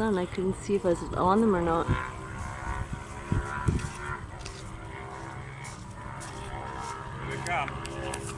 I couldn't see if I was on them or not. Here they come.